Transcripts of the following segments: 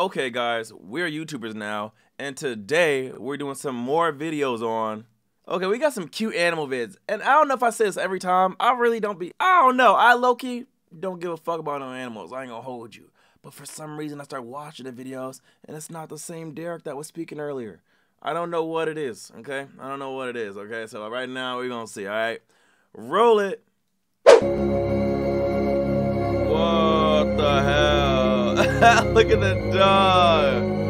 Okay, guys, we're YouTubers now, and today we're doing some more videos on. Okay, we got some cute animal vids, and I don't know if I say this every time. I really don't be. I don't know. I low key don't give a fuck about no animals. I ain't gonna hold you. But for some reason, I start watching the videos, and it's not the same Derrick that was speaking earlier. I don't know what it is. Okay, I don't know what it is. Okay, so right now we're gonna see. All right, roll it. Look at the dog.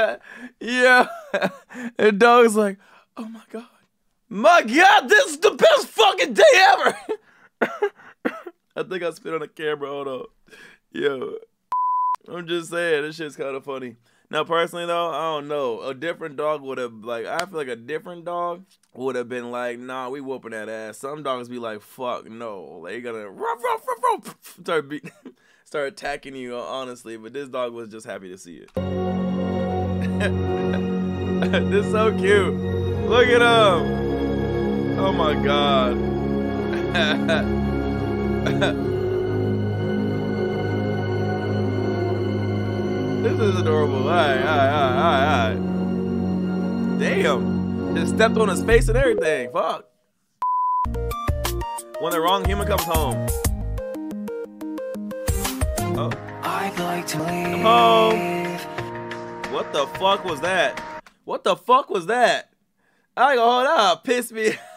yeah. And dog's like, oh my god. My god, this is the best fucking day ever. I think I spit on the camera. Hold on. Yo. I'm just saying, this shit's kind of funny. Now, personally though, I don't know. A different dog would have like I feel like a different dog would have been like, nah, we whooping that ass. Some dogs be like, fuck no, they gonna ruff ruff ruff ruff start be- start attacking you honestly. But this dog was just happy to see it. this is so cute. Look at him. Oh my god. This is adorable. Alright, alright, alright, alright. Damn. Just stepped on his face and everything. Fuck. When the wrong human comes home. Oh. I'd like to leave. Come home. What the fuck was that? What the fuck was that? I gonna hold up. Piss me.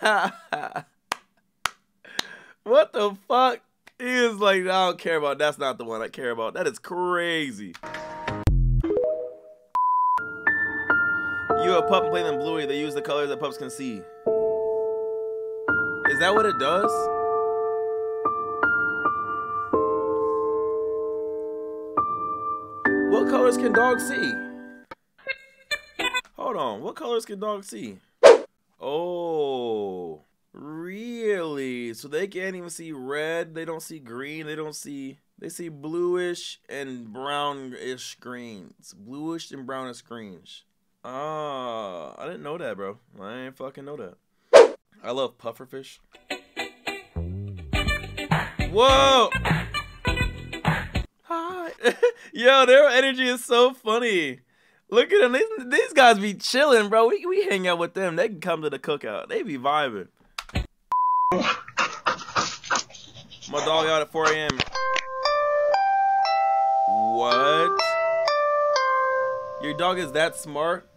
what the fuck? He is like, I don't care about. That's not the one I care about. That is crazy. You a pup and play them bluey. They use the colors that pups can see. Is that what it does? What colors can dogs see? Hold on. What colors can dogs see? Oh, really? So they can't even see red. They don't see green. They don't see. They see bluish and brownish greens. Bluish and brownish greens. Ah, I didn't know that, bro. I ain't fucking know that. I love pufferfish. Whoa! Hi. Yo, their energy is so funny. Look at them. These, these guys be chilling, bro. We, we hang out with them. They can come to the cookout. They be vibing. My dog out at 4 a.m. What? Your dog is that smart?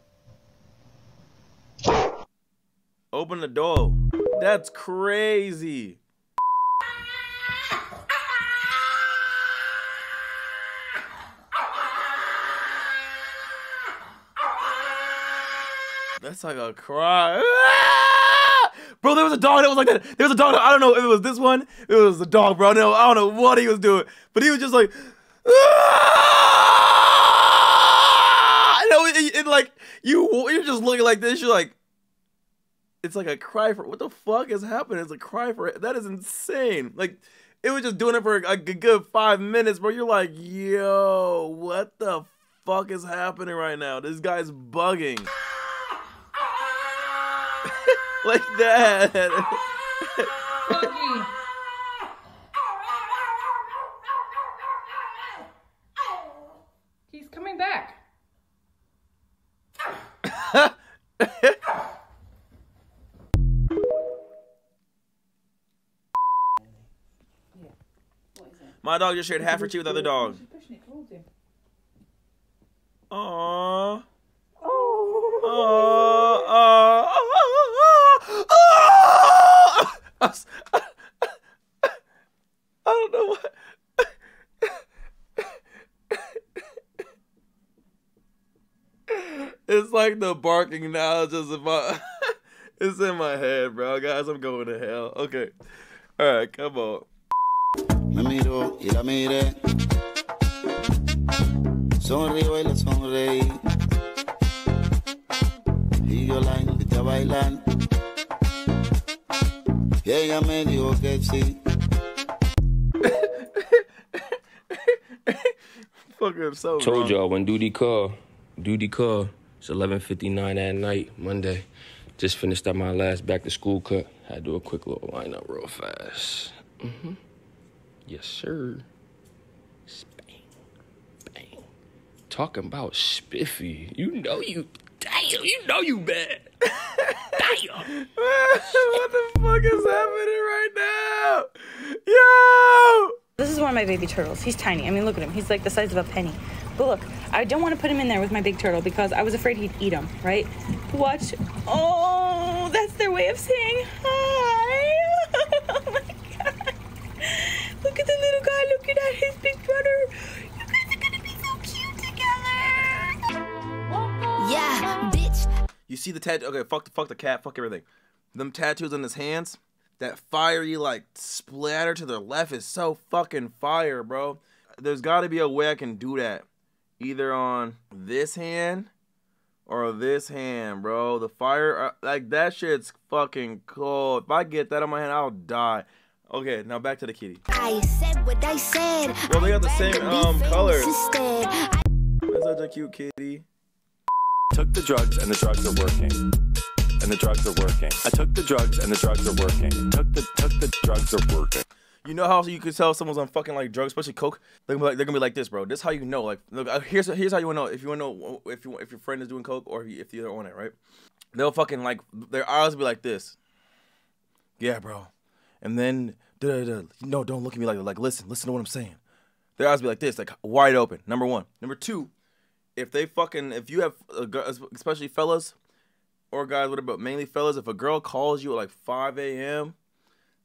Open the door. That's crazy. That's like a cry. Ah! Bro, there was a dog that was like that. There was a dog. I don't know if it was this one. It was the dog, bro. No, I don't know what he was doing, but he was just like. Ah! It, like you, you're just looking like this. You're like, it's like a cry for what the fuck is happening? It's a cry for that is insane. Like it was just doing it for a, a good five minutes, bro. You're like, yo, what the fuck is happening right now? This guy's bugging. like that. Buggy. He's coming back. My dog just shared half her cheek with other dog. Pushing it towards. Aww. Aww. Aww. Aww. I s- I don't know what. It's like the barking now. It's just in my, it's in my head, bro. Guys, I'm going to hell. Okay, all right, come on. Me miro y la miré. Sonrío y la sonreí. Y yo la invité a bailar. Y ella me dijo que sí. Fucking so Told wrong. y'all when duty call, duty call. It's 11:59 at night, Monday. Just finished up my last back to school cut. Had to do a quick little lineup real fast. Mm-hmm. Yes, sir. Bang. Bang. Talking about spiffy. You know you damn, you know you bad. damn. what the fuck is happening right now? Yo! This is one of my baby turtles. He's tiny. I mean, look at him. He's like the size of a penny. But look, I don't want to put him in there with my big turtle because I was afraid he'd eat him, right? Watch. Oh, that's their way of saying hi. oh my god. Look at the little guy looking at his big brother. You guys are gonna be so cute together. Yeah, bitch. You see the tattoo? Okay, fuck the fuck the cat, fuck everything. Them tattoos on his hands, that fiery like splatter to the left is so fucking fire, bro. There's got to be a way I can do that, either on this hand or this hand, bro. The fire, uh, like that shit's fucking cold. If I get that on my hand, I'll die. Okay, now back to the kitty. I said what I said. Well, they got the same, um, colors. I That's such a cute kitty. took the drugs and the drugs are working. And the drugs are working. I took the drugs and the drugs are working. Took the took the drugs are working. You know how you can tell someone's on fucking like drugs, especially coke. They're gonna be like, they're gonna be like this, bro. This is how you know. Like, look, uh, here's here's how you wanna know if you wanna know if you if your friend is doing coke or if, you, if you're on it, right? They'll fucking like their eyes be like this. Yeah, bro. And then da, da, da, no, don't look at me like. Like, listen, listen to what I'm saying. Their eyes be like this, like wide open. Number one. Number two, if they fucking if you have a, especially fellas or guys, whatever, but mainly fellas, if a girl calls you at like 5 a.m.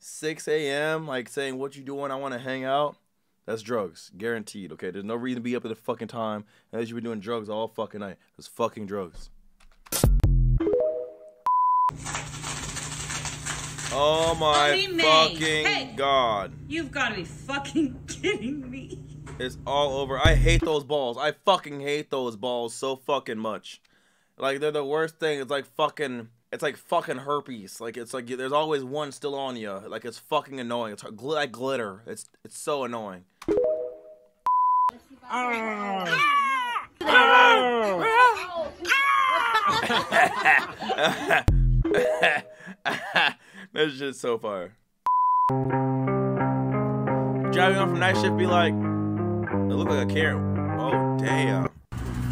6 a.m. like saying what you doing, I want to hang out. That's drugs, guaranteed. Okay, there's no reason to be up at the fucking time unless you've been doing drugs all fucking night. It's fucking drugs. Oh my fucking Hey. god! You've got to be fucking kidding me. It's all over. I hate those balls. I fucking hate those balls so fucking much. Like they're the worst thing. It's like fucking. It's like fucking herpes. Like it's like there's always one still on you. Like it's fucking annoying. It's gl- like glitter. It's it's so annoying. that shit's so far. Driving off from night shift, be like, it look like a Karen. Oh damn.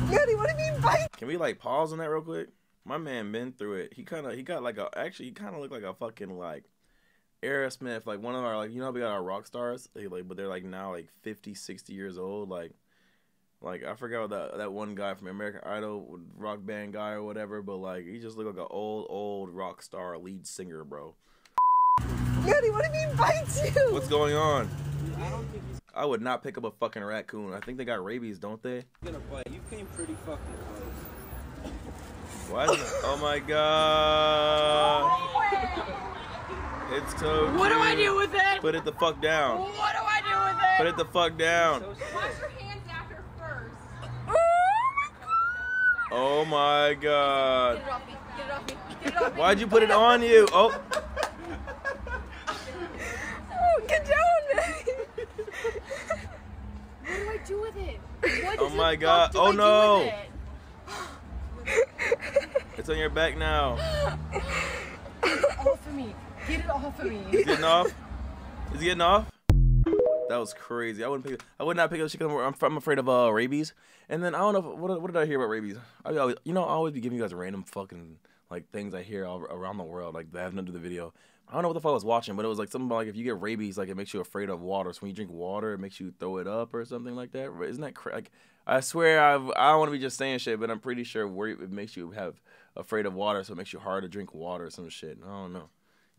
Daddy, what do you mean bite? Can we like pause on that real quick? My man been through it. He kind of he got like a actually he kind of looked like a fucking like Aerosmith, like one of our like you know how we got our rock stars, they like but they're like now like 50, 60 years old, like like I forgot what that that one guy from American Idol rock band guy or whatever, but like he just looked like an old old rock star lead singer, bro. Daddy, what do you mean bite you? What's going on? I would not pick up a fucking raccoon. I think they got rabies, don't they? gonna bite. You came pretty fucking close. Why? Is it, oh my god! It's so. What do I do with it? Put it the fuck down. What do I do with it? Put it the fuck down. Wash your hands after first. Oh, oh my god. Get it off me. Get it off me. Get it off me. Why'd you put it on you? Oh, Oh, get down, What do I do with it? What Oh my God. Oh I do no. It's on your back now. Get it off of me. Get it off of me. It's getting off. Is it getting off? That was crazy. I wouldn't pick. I would not pick up chicken. I'm, I'm afraid of uh, rabies. And then I don't know if, what, what did I hear about rabies. I always, you know, I always be giving you guys random fucking like things I hear all around the world. Like that have nothing to do the video. I don't know what the fuck I was watching, but it was like something about like if you get rabies, like it makes you afraid of water. So when you drink water, it makes you throw it up or something like that. Isn't that cra- like? I swear I've I don't want to be just saying shit, but I'm pretty sure it makes you have afraid of water, so it makes you hard to drink water or some shit. I don't know.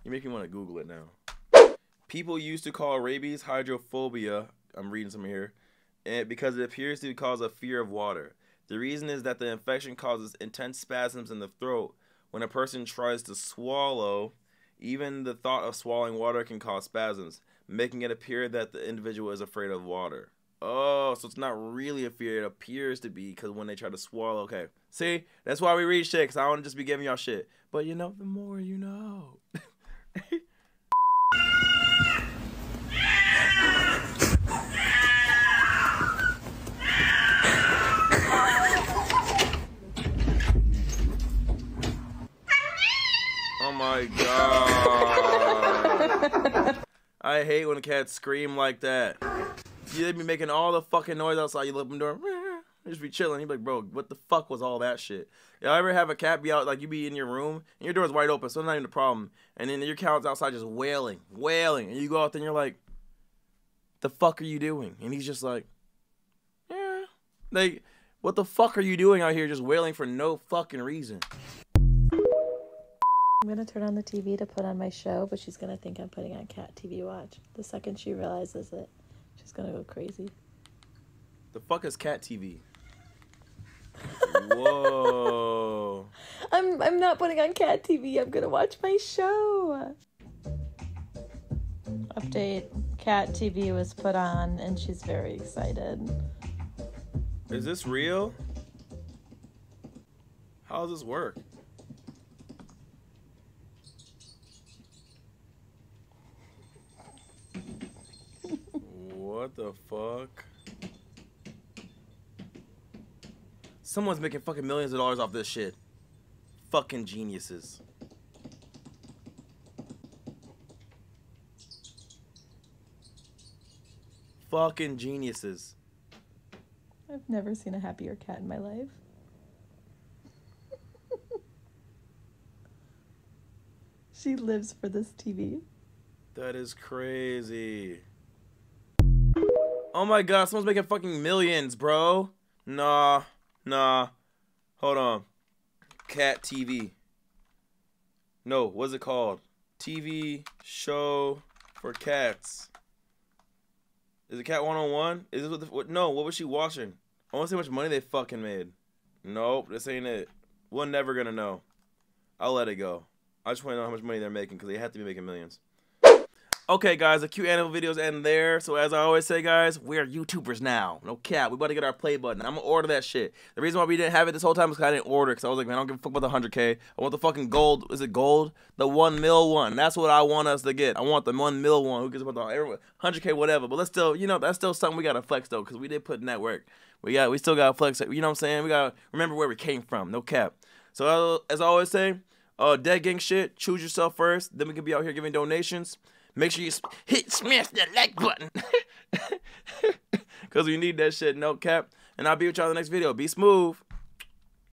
You make me want to Google it now. People used to call rabies hydrophobia. I'm reading some here, and because it appears to cause a fear of water. The reason is that the infection causes intense spasms in the throat. When a person tries to swallow, even the thought of swallowing water can cause spasms, making it appear that the individual is afraid of water. Oh, so it's not really a fear. It appears to be because when they try to swallow. Okay. See, that's why we read shit, because I don't want to just be giving y'all shit. But you know, the more you know. Oh my god. I hate when cats scream like that. You they be making all the fucking noise outside. You open the door, just be chilling. You be like, bro, what the fuck was all that shit? Y'all ever have a cat be out like you be in your room and your door's wide open, so it's not even a problem, and then your cat's outside just wailing, wailing, and you go out there and you're like, the fuck are you doing? And he's just like, yeah, like, what the fuck are you doing out here just wailing for no fucking reason? I'm gonna turn on the TV to put on my show, but she's gonna think I'm putting on cat TV watch. The second she realizes it, she's gonna go crazy. The fuck is cat TV? Whoa. I'm I'm not putting on cat TV. I'm gonna watch my show. Update: Cat TV was put on, and she's very excited. Is this real? How does this work? What the fuck? Someone's making fucking millions of dollars off this shit. Fucking geniuses. Fucking geniuses. I've never seen a happier cat in my life. she lives for this TV. That is crazy. Oh my god, someone's making fucking millions, bro. Nah, nah. Hold on. Cat TV. No, what's it called? TV show for cats. Is it Cat 101? Is this what, the, what? No, what was she watching? I want to see how much money they fucking made. Nope, this ain't it. We're never gonna know. I'll let it go. I just want to know how much money they're making because they have to be making millions. Okay, guys, the cute animal videos end there. So as I always say, guys, we're YouTubers now. No cap. We about to get our play button. I'm gonna order that shit. The reason why we didn't have it this whole time is because I didn't order. Because I was like, man, I don't give a fuck about the 100k. I want the fucking gold. Is it gold? The one mil one. That's what I want us to get. I want the one mil one. Who gives about the 100k, whatever. But let's still, you know, that's still something we gotta flex though, because we did put in that work. We got, we still gotta flex. You know what I'm saying? We gotta remember where we came from. No cap. So as I always say, uh, dead gang shit. Choose yourself first. Then we can be out here giving donations. Make sure you hit smash that like button. Because we need that shit, no cap. And I'll be with y'all in the next video. Be smooth.